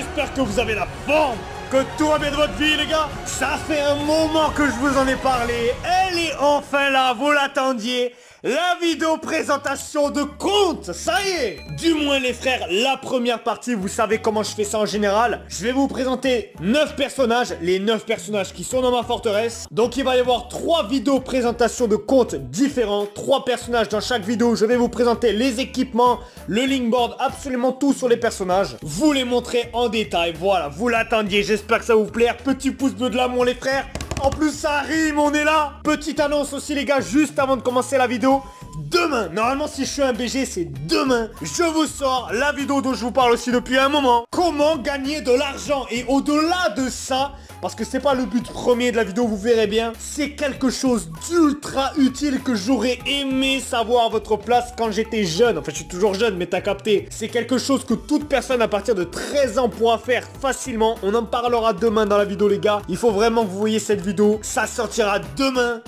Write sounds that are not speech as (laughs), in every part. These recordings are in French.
j'espère que vous avez la forme que tout va bien de votre vie les gars. Ça fait un moment que je vous en ai parlé. Elle est enfin là, vous l'attendiez la vidéo présentation de compte, ça y est Du moins les frères, la première partie, vous savez comment je fais ça en général. Je vais vous présenter 9 personnages, les 9 personnages qui sont dans ma forteresse. Donc il va y avoir 3 vidéos présentation de comptes différents, 3 personnages dans chaque vidéo. Je vais vous présenter les équipements, le linkboard, absolument tout sur les personnages. Vous les montrer en détail, voilà, vous l'attendiez, j'espère que ça vous plaire. Petit pouce bleu de l'amour les frères en plus, ça rime, on est là Petite annonce aussi, les gars, juste avant de commencer la vidéo. Demain, normalement si je suis un BG c'est demain, je vous sors la vidéo dont je vous parle aussi depuis un moment. Comment gagner de l'argent et au-delà de ça, parce que c'est pas le but premier de la vidéo, vous verrez bien, c'est quelque chose d'ultra utile que j'aurais aimé savoir à votre place quand j'étais jeune. Enfin, je suis toujours jeune, mais t'as capté. C'est quelque chose que toute personne à partir de 13 ans pourra faire facilement. On en parlera demain dans la vidéo, les gars. Il faut vraiment que vous voyez cette vidéo. Ça sortira demain.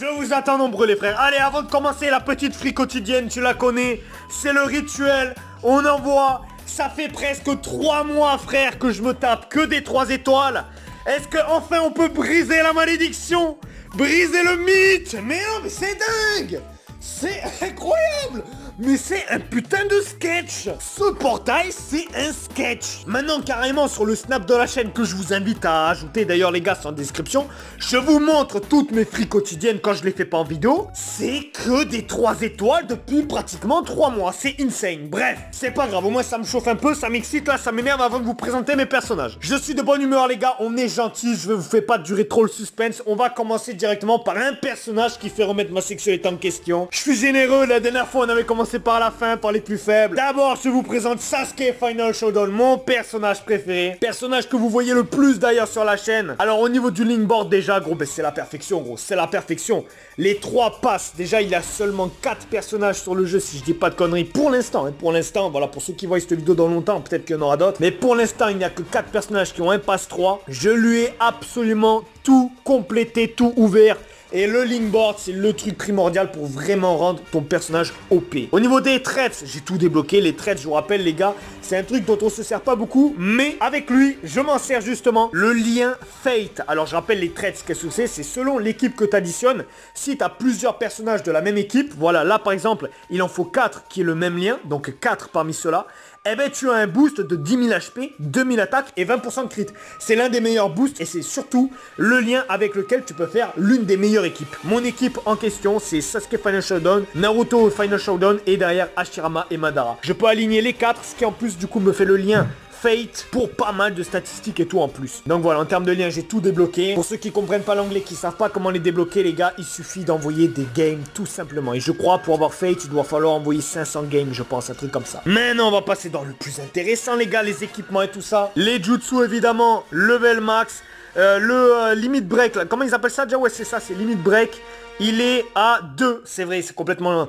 Je vous attends nombreux les frères. Allez, avant de commencer la petite free quotidienne, tu la connais. C'est le rituel. On envoie. Ça fait presque 3 mois, frère, que je me tape que des 3 étoiles. Est-ce que enfin on peut briser la malédiction? Briser le mythe Mais non, mais c'est dingue C'est incroyable mais c'est un putain de sketch Ce portail, c'est un sketch Maintenant, carrément, sur le snap de la chaîne que je vous invite à ajouter, d'ailleurs les gars, c'est en description, je vous montre toutes mes frites quotidiennes quand je les fais pas en vidéo. C'est que des 3 étoiles depuis pratiquement 3 mois, c'est insane. Bref, c'est pas grave, au moins ça me chauffe un peu, ça m'excite, là, ça m'énerve avant de vous présenter mes personnages. Je suis de bonne humeur les gars, on est gentil, je vous fais pas durer trop le suspense, on va commencer directement par un personnage qui fait remettre ma sexualité en question. Je suis généreux, la dernière fois on avait commencé c'est par la fin, par les plus faibles. D'abord, je vous présente Sasuke Final Showdown, mon personnage préféré. Personnage que vous voyez le plus d'ailleurs sur la chaîne. Alors au niveau du linkboard déjà, gros, ben, c'est la perfection, gros. C'est la perfection. Les trois passes. Déjà, il y a seulement 4 personnages sur le jeu, si je dis pas de conneries. Pour l'instant, hein, pour l'instant, voilà, pour ceux qui voient cette vidéo dans longtemps, peut-être qu'il y en aura d'autres. Mais pour l'instant, il n'y a que 4 personnages qui ont un pass 3. Je lui ai absolument tout complété, tout ouvert. Et le linkboard, c'est le truc primordial pour vraiment rendre ton personnage OP. Au niveau des traits, j'ai tout débloqué. Les traits, je vous rappelle les gars, c'est un truc dont on se sert pas beaucoup. Mais avec lui, je m'en sers justement. Le lien Fate. Alors je rappelle les traits, qu'est-ce que c'est? C'est selon l'équipe que tu additionnes. Si tu as plusieurs personnages de la même équipe, voilà, là par exemple, il en faut 4 qui est le même lien. Donc 4 parmi ceux-là eh ben tu as un boost de 10 000 HP, 2000 attaques et 20% de crit. C'est l'un des meilleurs boosts et c'est surtout le lien avec lequel tu peux faire l'une des meilleures équipes. Mon équipe en question, c'est Sasuke Final Showdown, Naruto Final Showdown et derrière Hashirama et Madara. Je peux aligner les 4, ce qui en plus du coup me fait le lien Fate pour pas mal de statistiques et tout en plus. Donc voilà, en termes de liens, j'ai tout débloqué. Pour ceux qui comprennent pas l'anglais, qui savent pas comment les débloquer, les gars, il suffit d'envoyer des games tout simplement. Et je crois pour avoir Fate, il doit falloir envoyer 500 games, je pense, un truc comme ça. Maintenant, on va passer dans le plus intéressant, les gars, les équipements et tout ça. Les jutsu, évidemment, level max. Euh, le euh, limit break, comment ils appellent ça déjà? Ouais, c'est ça, c'est limit break. Il est à 2. C'est vrai, c'est complètement,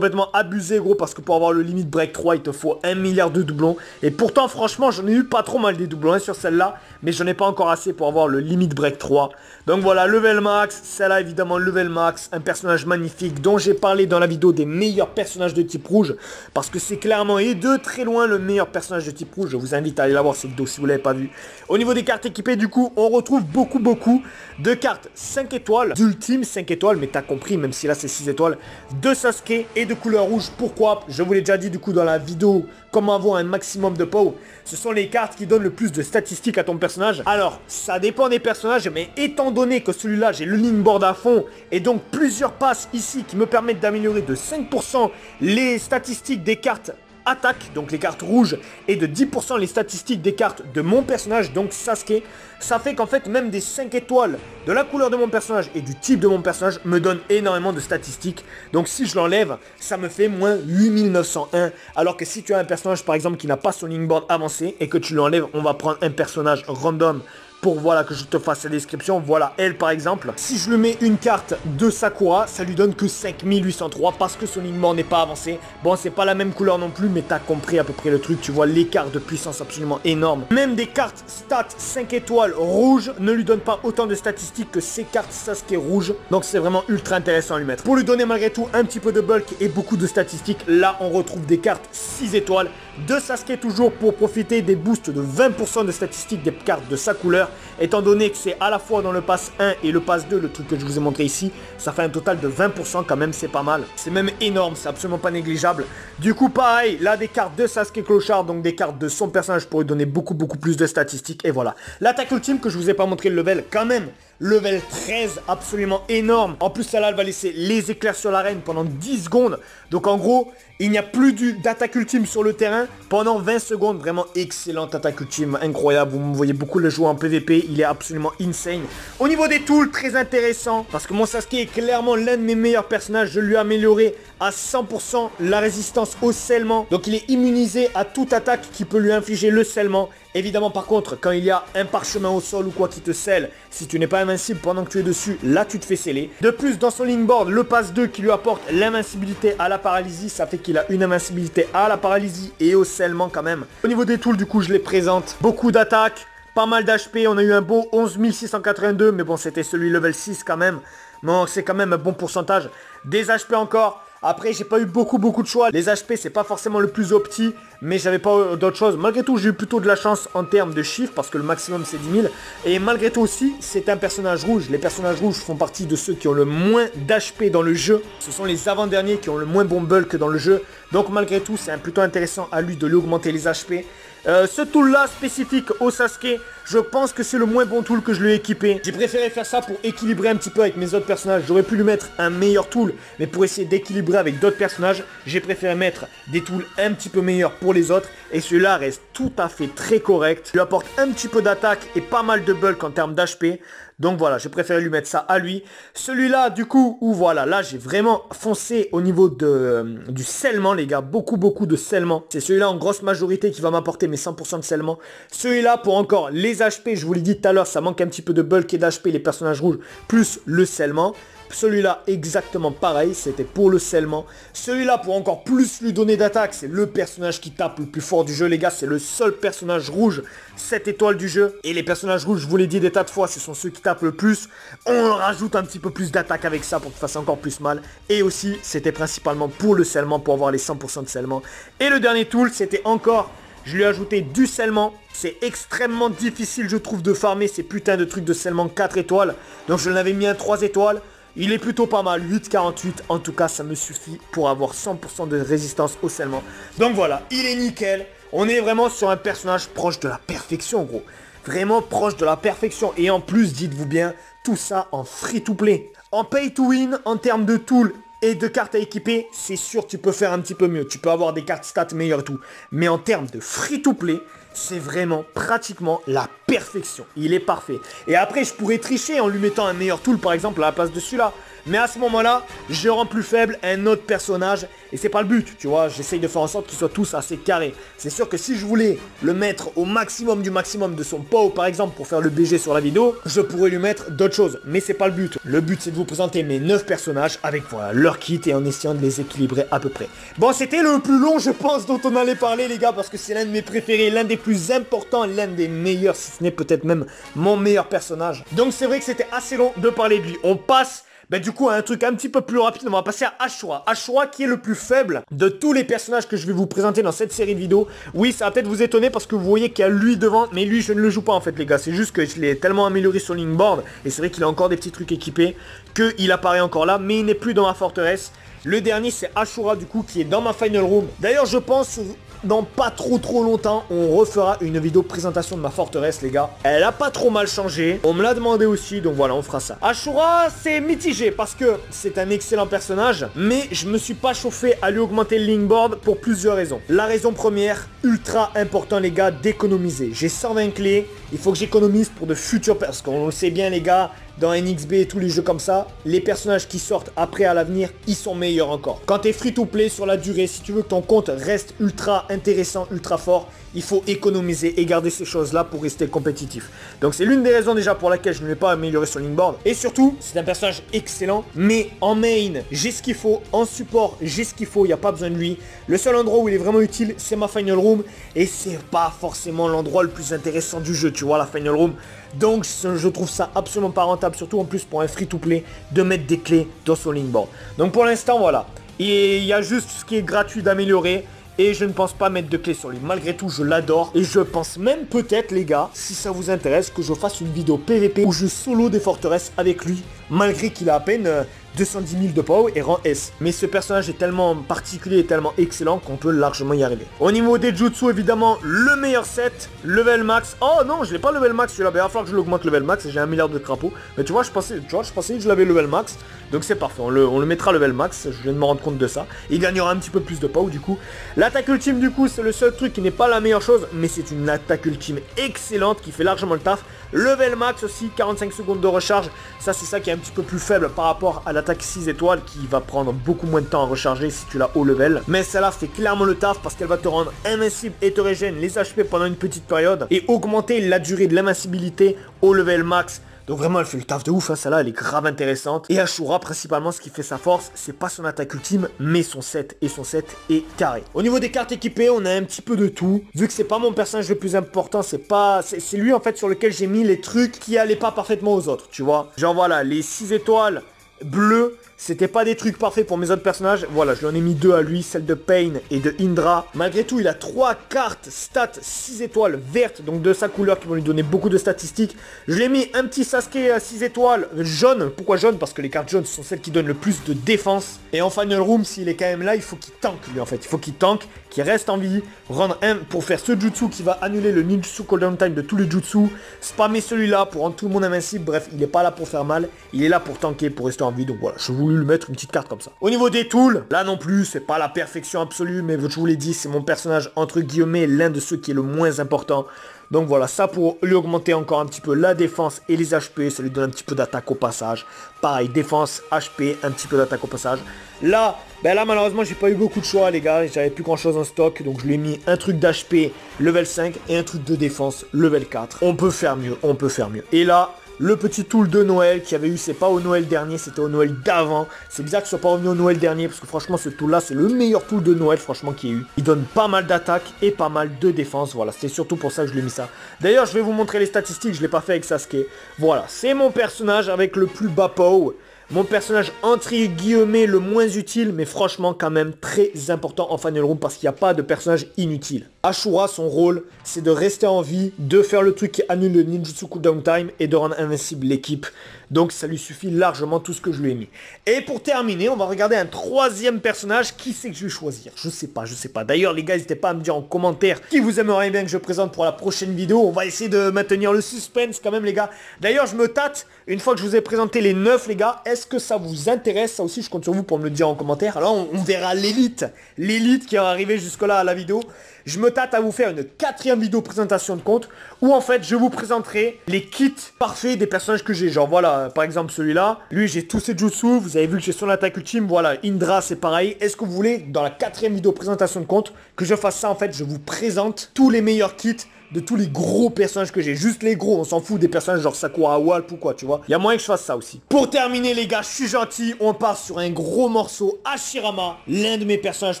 abusé, gros, parce que pour avoir le limit break 3, il te faut 1 milliard de doublons. Et pourtant, franchement, j'en ai eu pas trop mal des doublons hein, sur celle-là, mais j'en ai pas encore assez pour avoir le limit break 3. Donc voilà, level max, celle-là, évidemment, level max, un personnage magnifique dont j'ai parlé dans la vidéo des meilleurs personnages de type rouge, parce que c'est clairement et de très loin le meilleur personnage de type rouge. Je vous invite à aller la voir cette vidéo si vous l'avez pas vu. Au niveau des cartes équipées, du coup, on retrouve beaucoup, beaucoup de cartes 5 étoiles, d'ultime 5 étoiles, mais compris, même si là c'est 6 étoiles, de Sasuke et de couleur rouge. Pourquoi? Je vous l'ai déjà dit du coup dans la vidéo, comment avoir un maximum de power. Ce sont les cartes qui donnent le plus de statistiques à ton personnage. Alors, ça dépend des personnages, mais étant donné que celui-là, j'ai le board à fond, et donc plusieurs passes ici qui me permettent d'améliorer de 5% les statistiques des cartes attaque, donc les cartes rouges, et de 10% les statistiques des cartes de mon personnage, donc Sasuke. Ça fait qu'en fait, même des 5 étoiles de la couleur de mon personnage et du type de mon personnage me donnent énormément de statistiques. Donc si je l'enlève, ça me fait moins 8901. Alors que si tu as un personnage, par exemple, qui n'a pas son board avancé et que tu l'enlèves, on va prendre un personnage random pour voilà que je te fasse la description. Voilà elle par exemple. Si je lui mets une carte de Sakura, ça lui donne que 5803 parce que son lignement n'est pas avancé. Bon, c'est pas la même couleur non plus, mais t'as compris à peu près le truc. Tu vois l'écart de puissance absolument énorme. Même des cartes stats 5 étoiles rouges ne lui donnent pas autant de statistiques que ces cartes Sasuke rouges. Donc c'est vraiment ultra intéressant à lui mettre. Pour lui donner malgré tout un petit peu de bulk et beaucoup de statistiques, là on retrouve des cartes 6 étoiles de Sasuke toujours pour profiter des boosts de 20% de statistiques des cartes de sa couleur. Étant donné que c'est à la fois dans le pass 1 et le pass 2, le truc que je vous ai montré ici, ça fait un total de 20% quand même, c'est pas mal. C'est même énorme, c'est absolument pas négligeable. Du coup, pareil, là des cartes de Sasuke Clochard, donc des cartes de son personnage pour lui donner beaucoup beaucoup plus de statistiques. Et voilà. L'attaque ultime que je vous ai pas montré le level, quand même, level 13, absolument énorme. En plus, celle-là, elle va laisser les éclairs sur l'arène pendant 10 secondes. Donc en gros, il n'y a plus d'attaque ultime sur le terrain pendant 20 secondes. Vraiment excellente attaque ultime, incroyable. Vous me voyez beaucoup le jouer en PVP, il est absolument insane. Au niveau des tools, très intéressant. Parce que mon Sasuke est clairement l'un de mes meilleurs personnages. Je lui ai amélioré à 100% la résistance au scellement. Donc il est immunisé à toute attaque qui peut lui infliger le scellement. Évidemment par contre, quand il y a un parchemin au sol ou quoi qui te scelle, si tu n'es pas invincible pendant que tu es dessus, là tu te fais sceller. De plus, dans son lingboard, le pass 2 qui lui apporte l'invincibilité à la paralysie, ça fait qu'il a une invincibilité à la paralysie et au scellement quand même. Au niveau des tools, du coup, je les présente. Beaucoup d'attaques, pas mal d'HP, on a eu un beau 11 682, mais bon, c'était celui level 6 quand même. Non, c'est quand même un bon pourcentage. Des HP encore, après, j'ai pas eu beaucoup, beaucoup de choix. Les HP, c'est pas forcément le plus opti, mais j'avais pas d'autres choses. Malgré tout, j'ai eu plutôt de la chance en termes de chiffres, parce que le maximum, c'est 10 000. Et malgré tout aussi, c'est un personnage rouge. Les personnages rouges font partie de ceux qui ont le moins d'HP dans le jeu. Ce sont les avant-derniers qui ont le moins bon bulk dans le jeu. Donc malgré tout, c'est plutôt intéressant à lui de lui augmenter les HP. Euh, ce tool là spécifique au Sasuke, je pense que c'est le moins bon tool que je lui ai équipé. J'ai préféré faire ça pour équilibrer un petit peu avec mes autres personnages. J'aurais pu lui mettre un meilleur tool, mais pour essayer d'équilibrer avec d'autres personnages, j'ai préféré mettre des tools un petit peu meilleurs pour les autres. Et celui-là reste tout à fait très correct. Il apporte un petit peu d'attaque et pas mal de bulk en termes d'HP. Donc voilà, j'ai préféré lui mettre ça à lui. Celui-là, du coup, où voilà, là j'ai vraiment foncé au niveau de, euh, du scellement, les gars. Beaucoup, beaucoup de scellement. C'est celui-là en grosse majorité qui va m'apporter mes 100% de scellement. Celui-là, pour encore les HP, je vous l'ai dit tout à l'heure, ça manque un petit peu de bulk et d'HP, les personnages rouges, plus le scellement. Celui-là, exactement pareil, c'était pour le scellement. Celui-là, pour encore plus lui donner d'attaque, c'est le personnage qui tape le plus fort du jeu, les gars. C'est le seul personnage rouge, 7 étoiles du jeu. Et les personnages rouges, je vous l'ai dit des tas de fois, ce sont ceux qui tapent le plus. On rajoute un petit peu plus d'attaque avec ça pour que fasse encore plus mal. Et aussi, c'était principalement pour le scellement, pour avoir les 100% de scellement. Et le dernier tool, c'était encore je lui ai ajouté du scellement. C'est extrêmement difficile, je trouve, de farmer ces putains de trucs de scellement 4 étoiles. Donc je l'avais mis un 3 étoiles. Il est plutôt pas mal, 8,48. En tout cas, ça me suffit pour avoir 100% de résistance au scellement. Donc voilà, il est nickel. On est vraiment sur un personnage proche de la perfection, gros. Vraiment proche de la perfection. Et en plus, dites-vous bien, tout ça en free-to-play. En pay-to-win, en termes de tools et de cartes à équiper, c'est sûr tu peux faire un petit peu mieux. Tu peux avoir des cartes stats meilleures et tout. Mais en termes de free-to-play, c'est vraiment pratiquement la perfection. Il est parfait. Et après, je pourrais tricher en lui mettant un meilleur tool, par exemple, à la place de celui-là. Mais à ce moment-là, je rends plus faible un autre personnage. Et c'est pas le but, tu vois. J'essaye de faire en sorte qu'ils soient tous assez carrés. C'est sûr que si je voulais le mettre au maximum du maximum de son pot, par exemple, pour faire le BG sur la vidéo, je pourrais lui mettre d'autres choses. Mais c'est pas le but. Le but, c'est de vous présenter mes 9 personnages avec voilà, leur kit et en essayant de les équilibrer à peu près. Bon, c'était le plus long, je pense, dont on allait parler, les gars, parce que c'est l'un de mes préférés, l'un des plus importants, l'un des meilleurs, si ce n'est peut-être même mon meilleur personnage. Donc c'est vrai que c'était assez long de parler de lui. On passe bah du coup un truc un petit peu plus rapide, on va passer à Ashura. Ashura qui est le plus faible de tous les personnages que je vais vous présenter dans cette série de vidéos. Oui, ça va peut-être vous étonner parce que vous voyez qu'il y a lui devant, mais lui je ne le joue pas en fait les gars. C'est juste que je l'ai tellement amélioré sur Linkboard, et c'est vrai qu'il a encore des petits trucs équipés, qu'il apparaît encore là, mais il n'est plus dans ma forteresse. Le dernier c'est Ashura du coup qui est dans ma final room. D'ailleurs je pense dans pas trop trop longtemps, on refera une vidéo présentation de ma forteresse, les gars. Elle a pas trop mal changé. On me l'a demandé aussi, donc voilà, on fera ça. Ashura, c'est mitigé parce que c'est un excellent personnage, mais je me suis pas chauffé à lui augmenter le linkboard pour plusieurs raisons. La raison première, ultra important, les gars, d'économiser. J'ai 120 clés, il faut que j'économise pour de futurs... Parce qu'on le sait bien, les gars, dans NXB et tous les jeux comme ça, les personnages qui sortent après à l'avenir, ils sont meilleurs encore. Quand t'es free to play sur la durée, si tu veux que ton compte reste ultra intéressant, ultra fort, il faut économiser et garder ces choses-là pour rester compétitif. Donc c'est l'une des raisons déjà pour laquelle je ne l'ai pas amélioré sur Linkboard. Et surtout, c'est un personnage excellent, mais en main, j'ai ce qu'il faut, en support, j'ai ce qu'il faut, il n'y a pas besoin de lui. Le seul endroit où il est vraiment utile, c'est ma Final Room, et c'est pas forcément l'endroit le plus intéressant du jeu, tu vois, la Final Room. Donc je trouve ça absolument pas rentable, surtout en plus pour un free-to-play, de mettre des clés dans son Linkboard. Donc pour l'instant, voilà. Et il y a juste ce qui est gratuit d'améliorer. Et je ne pense pas mettre de clés sur lui. Malgré tout, je l'adore. Et je pense même peut-être, les gars, si ça vous intéresse, que je fasse une vidéo PVP où je solo des forteresses avec lui. Malgré qu'il a à peine euh, 210 000 de power et rang S. Mais ce personnage est tellement particulier et tellement excellent qu'on peut largement y arriver. Au niveau des jutsu, évidemment, le meilleur set, level max. Oh non, je l'ai pas level max celui-là. Il va falloir que je l'augmente level max. J'ai un milliard de crapauds. Mais tu vois, je pensais, tu vois, je pensais que je l'avais level max. Donc c'est parfait, on le, mettra level max, je viens de me rendre compte de ça. Il gagnera un petit peu plus de power du coup. L'attaque ultime du coup, c'est le seul truc qui n'est pas la meilleure chose, mais c'est une attaque ultime excellente qui fait largement le taf. Level max aussi, 45 secondes de recharge. Ça c'est ça qui est un petit peu plus faible par rapport à l'attaque 6 étoiles qui va prendre beaucoup moins de temps à recharger si tu l'as haut level. Mais celle-là fait clairement le taf parce qu'elle va te rendre invincible et te les HP pendant une petite période et augmenter la durée de l'invincibilité au level max. Donc vraiment elle fait le taf de ouf, hein, celle-là elle est grave intéressante. Et Ashura principalement ce qui fait sa force, c'est pas son attaque ultime, mais son set. Et son set est carré. Au niveau des cartes équipées, on a un petit peu de tout. Vu que c'est pas mon personnage le plus important, c'est pas... C'est lui en fait sur lequel j'ai mis les trucs qui allaient pas parfaitement aux autres, tu vois. Genre voilà, les 6 étoiles bleues, c'était pas des trucs parfaits pour mes autres personnages. Voilà, je lui en ai mis deux à lui, celle de Pain et de Indra. Malgré tout, il a trois cartes stats 6 étoiles vertes, donc de sa couleur qui vont lui donner beaucoup de statistiques. Je l'ai mis un petit Sasuke à 6 étoiles jaune. Pourquoi jaune? Parce que les cartes jaunes sont celles qui donnent le plus de défense. Et en Final Room, s'il est quand même là, il faut qu'il tank lui en fait. Il faut qu'il tank, qu'il reste en vie, rendre un pour faire ce jutsu qui va annuler le ninjutsu cooldown time de tous les jutsu, spammer celui-là pour rendre tout le monde invincible. Bref, il n'est pas là pour faire mal, il est là pour tanker, pour rester en vie. Donc voilà, je vous lui mettre une petite carte comme ça. Au niveau des tools, là non plus, c'est pas la perfection absolue, mais je vous l'ai dit, c'est mon personnage entre guillemets l'un de ceux qui est le moins important. Donc voilà, ça pour lui augmenter encore un petit peu la défense et les HP, ça lui donne un petit peu d'attaque au passage. Pareil, défense, HP, un petit peu d'attaque au passage. Là, ben là malheureusement j'ai pas eu beaucoup de choix les gars, j'avais plus grand chose en stock, donc je lui ai mis un truc d'HP level 5 et un truc de défense level 4. On peut faire mieux, on peut faire mieux. Et là, le petit tool de Noël qui avait eu, c'est pas au Noël dernier, c'était au Noël d'avant. C'est bizarre ce soit pas revenu au Noël dernier parce que franchement ce tool là c'est le meilleur tool de Noël franchement qui ait eu. Il donne pas mal d'attaque et pas mal de défense, voilà, c'est surtout pour ça que je l'ai mis ça. D'ailleurs je vais vous montrer les statistiques, je l'ai pas fait avec Sasuke. Voilà, c'est mon personnage avec le plus bas power. Mon personnage entre guillemets le moins utile, mais franchement quand même très important en Final Room parce qu'il n'y a pas de personnage inutile. Ashura, son rôle, c'est de rester en vie, de faire le truc qui annule le ninjutsu cooldown time et de rendre invincible l'équipe. Donc ça lui suffit largement tout ce que je lui ai mis. Et pour terminer, on va regarder un troisième personnage. Qui c'est que je vais choisir? Je sais pas, je sais pas. D'ailleurs, les gars, n'hésitez pas à me dire en commentaire qui vous aimeriez bien que je présente pour la prochaine vidéo. On va essayer de maintenir le suspense quand même, les gars. D'ailleurs, je me tâte, une fois que je vous ai présenté les 9, les gars, est-ce que ça vous intéresse? Ça aussi, je compte sur vous pour me le dire en commentaire. Alors, on, on verra l'élite. L'élite qui va arriver jusque-là à la vidéo je me tâte à vous faire une quatrième vidéo présentation de compte où en fait je vous présenterai les kits parfaits des personnages que j'ai. Genre voilà, par exemple celui-là, lui j'ai tous ses jutsu, vous avez vu que j'ai son attaque ultime, voilà, Indra c'est pareil. Est-ce que vous voulez, dans la quatrième vidéo présentation de compte, que je fasse ça en fait, je vous présente tous les meilleurs kits de tous les gros personnages que j'ai. Juste les gros, on s'en fout des personnages genre Sakura Walp ou quoi, tu vois. Il y a moyen que je fasse ça aussi. Pour terminer les gars, je suis gentil, on part sur un gros morceau. Hashirama, l'un de mes personnages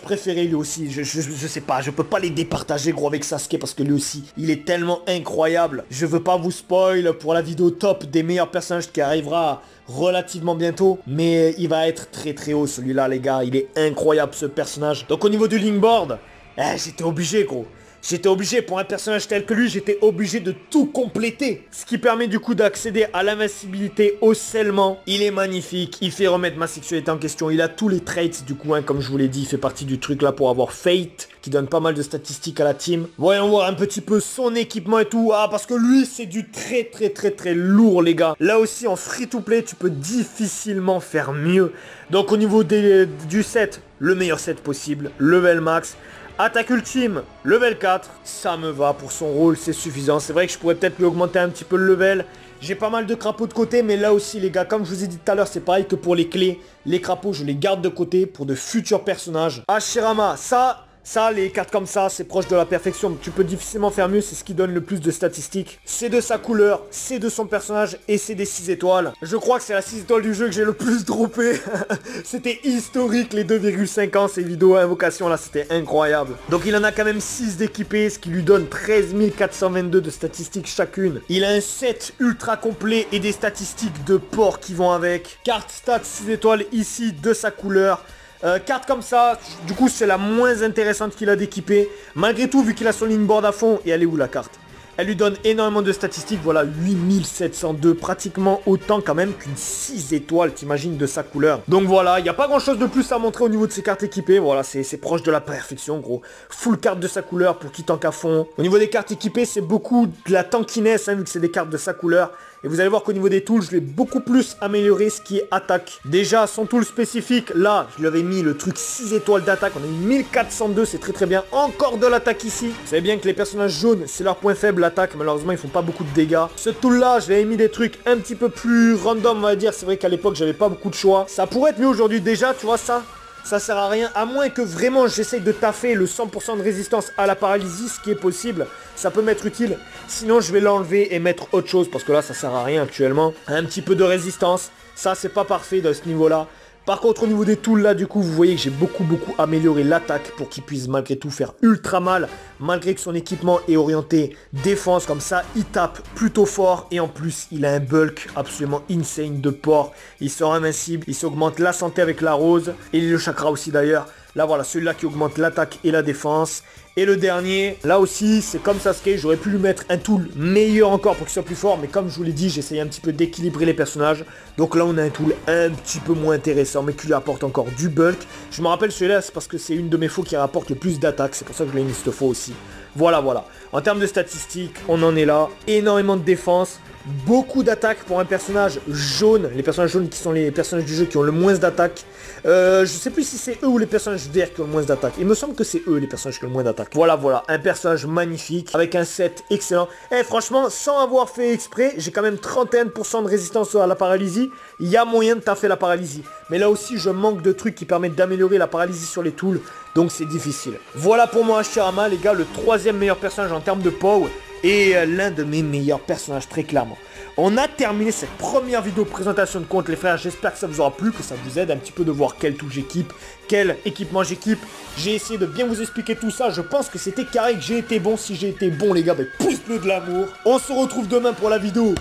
préférés lui aussi. Je, je, sais pas, je peux pas les départager gros avec Sasuke parce que lui aussi, il est tellement incroyable. Je veux pas vous spoil pour la vidéo top des meilleurs personnages qui arrivera relativement bientôt mais il va être très très haut celui-là les gars il est incroyable ce personnage donc au niveau du linkboard eh, j'étais obligé gros J'étais obligé, pour un personnage tel que lui, j'étais obligé de tout compléter. Ce qui permet du coup d'accéder à l'invincibilité au scellement. Il est magnifique, il fait remettre ma sexualité en question. Il a tous les traits du coup, hein, comme je vous l'ai dit, il fait partie du truc là pour avoir Fate, qui donne pas mal de statistiques à la team. Voyons voir un petit peu son équipement et tout. Ah, parce que lui, c'est du très très très très lourd, les gars. Là aussi, en free-to-play, tu peux difficilement faire mieux. Donc au niveau du set, le meilleur set possible, level max. Attaque ultime, level 4, ça me va pour son rôle, c'est suffisant. C'est vrai que je pourrais peut-être lui augmenter un petit peu le level. J'ai pas mal de crapauds de côté, mais là aussi les gars, comme je vous ai dit tout à l'heure, c'est pareil que pour les clés. Les crapauds, je les garde de côté pour de futurs personnages. Hashirama, ça, Ça, les cartes comme ça, c'est proche de la perfection. Tu peux difficilement faire mieux, c'est ce qui donne le plus de statistiques. C'est de sa couleur, c'est de son personnage et c'est des 6 étoiles. Je crois que c'est la 6 étoiles du jeu que j'ai le plus (laughs) droppé. (laughs) c'était historique les 2,5 ans, ces vidéos invocation là, c'était incroyable. Donc il en a quand même 6 d'équipés, ce qui lui donne 13 422 de statistiques chacune. Il a un set ultra complet et des statistiques de port qui vont avec. Carte stats 6 étoiles ici de sa couleur. Euh, carte comme ça, du coup c'est la moins intéressante qu'il a d'équiper. Malgré tout, vu qu'il a son board à fond, et elle est où la carte? Elle lui donne énormément de statistiques, voilà, 8702, pratiquement autant quand même qu'une 6 étoiles, t'imagines, de sa couleur. Donc voilà, il n'y a pas grand chose de plus à montrer au niveau de ses cartes équipées, voilà, c'est proche de la perfection, gros. Full carte de sa couleur pour qui tank à fond. Au niveau des cartes équipées, c'est beaucoup de la tankiness, hein, vu que c'est des cartes de sa couleur. Et vous allez voir qu'au niveau des tools, je l'ai beaucoup plus amélioré ce qui est attaque. Déjà, son tool spécifique, là, je lui avais mis le truc 6 étoiles d'attaque. On a eu 1402, c'est très très bien. Encore de l'attaque ici. Vous savez bien que les personnages jaunes, c'est leur point faible, l'attaque. Malheureusement, ils font pas beaucoup de dégâts. Ce tool-là, je lui ai mis des trucs un petit peu plus random, on va dire. C'est vrai qu'à l'époque, j'avais pas beaucoup de choix. Ça pourrait être mieux aujourd'hui déjà, tu vois ça? Ça sert à rien, à moins que vraiment j'essaye de taffer le 100% de résistance à la paralysie, ce qui est possible, ça peut m'être utile. Sinon je vais l'enlever et mettre autre chose, parce que là ça sert à rien actuellement. Un petit peu de résistance, ça c'est pas parfait de ce niveau-là. Par contre au niveau des tools là du coup vous voyez que j'ai beaucoup beaucoup amélioré l'attaque pour qu'il puisse malgré tout faire ultra mal malgré que son équipement est orienté défense comme ça il tape plutôt fort et en plus il a un bulk absolument insane de port il sort invincible il s'augmente la santé avec la rose et le chakra aussi d'ailleurs Là voilà, celui-là qui augmente l'attaque et la défense. Et le dernier, là aussi, c'est comme Sasuke, j'aurais pu lui mettre un tool meilleur encore pour qu'il soit plus fort, mais comme je vous l'ai dit, j'essaye un petit peu d'équilibrer les personnages. Donc là, on a un tool un petit peu moins intéressant, mais qui lui apporte encore du bulk. Je me rappelle celui-là, c'est parce que c'est une de mes faux qui rapporte le plus d'attaque, c'est pour ça que je l'ai mis cette faux aussi. Voilà, voilà. En termes de statistiques, on en est là. Énormément de défense, beaucoup d'attaques pour un personnage jaune. Les personnages jaunes qui sont les personnages du jeu qui ont le moins d'attaques. Euh, je sais plus si c'est eux ou les personnages verts qui ont le moins d'attaques. Il me semble que c'est eux les personnages qui ont le moins d'attaques. Voilà, voilà, un personnage magnifique avec un set excellent. Et eh, franchement, sans avoir fait exprès, j'ai quand même 31% de résistance à la paralysie. Il y a moyen de taffer la paralysie. Mais là aussi, je manque de trucs qui permettent d'améliorer la paralysie sur les tools. Donc c'est difficile. Voilà pour moi Hashirama, les gars, le troisième meilleur personnage en termes de power et euh, l'un de mes meilleurs personnages très clairement. On a terminé cette première vidéo présentation de compte les frères, j'espère que ça vous aura plu, que ça vous aide un petit peu de voir quelle touche j'équipe, quel équipement j'équipe. J'ai essayé de bien vous expliquer tout ça, je pense que c'était carré, que j'ai été bon, si j'ai été bon les gars, ben pouce bleu de l'amour. On se retrouve demain pour la vidéo.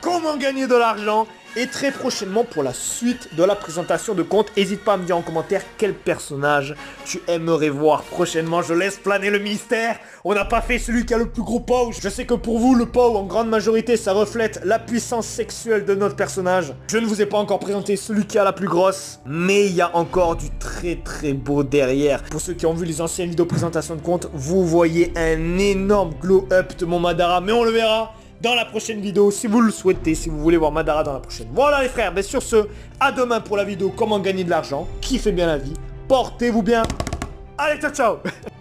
Comment gagner de l'argent? Et très prochainement pour la suite de la présentation de compte. N'hésite pas à me dire en commentaire quel personnage tu aimerais voir prochainement. Je laisse planer le mystère. On n'a pas fait celui qui a le plus gros POW. Je sais que pour vous, le POW, en grande majorité, ça reflète la puissance sexuelle de notre personnage. Je ne vous ai pas encore présenté celui qui a la plus grosse. Mais il y a encore du très très beau derrière. Pour ceux qui ont vu les anciennes vidéos présentation de compte, vous voyez un énorme glow up de mon Madara. Mais on le verra dans la prochaine vidéo si vous le souhaitez, si vous voulez voir Madara dans la prochaine. Voilà les frères, mais sur ce, à demain pour la vidéo comment gagner de l'argent, kiffez bien la vie, portez-vous bien, allez ciao ciao (laughs)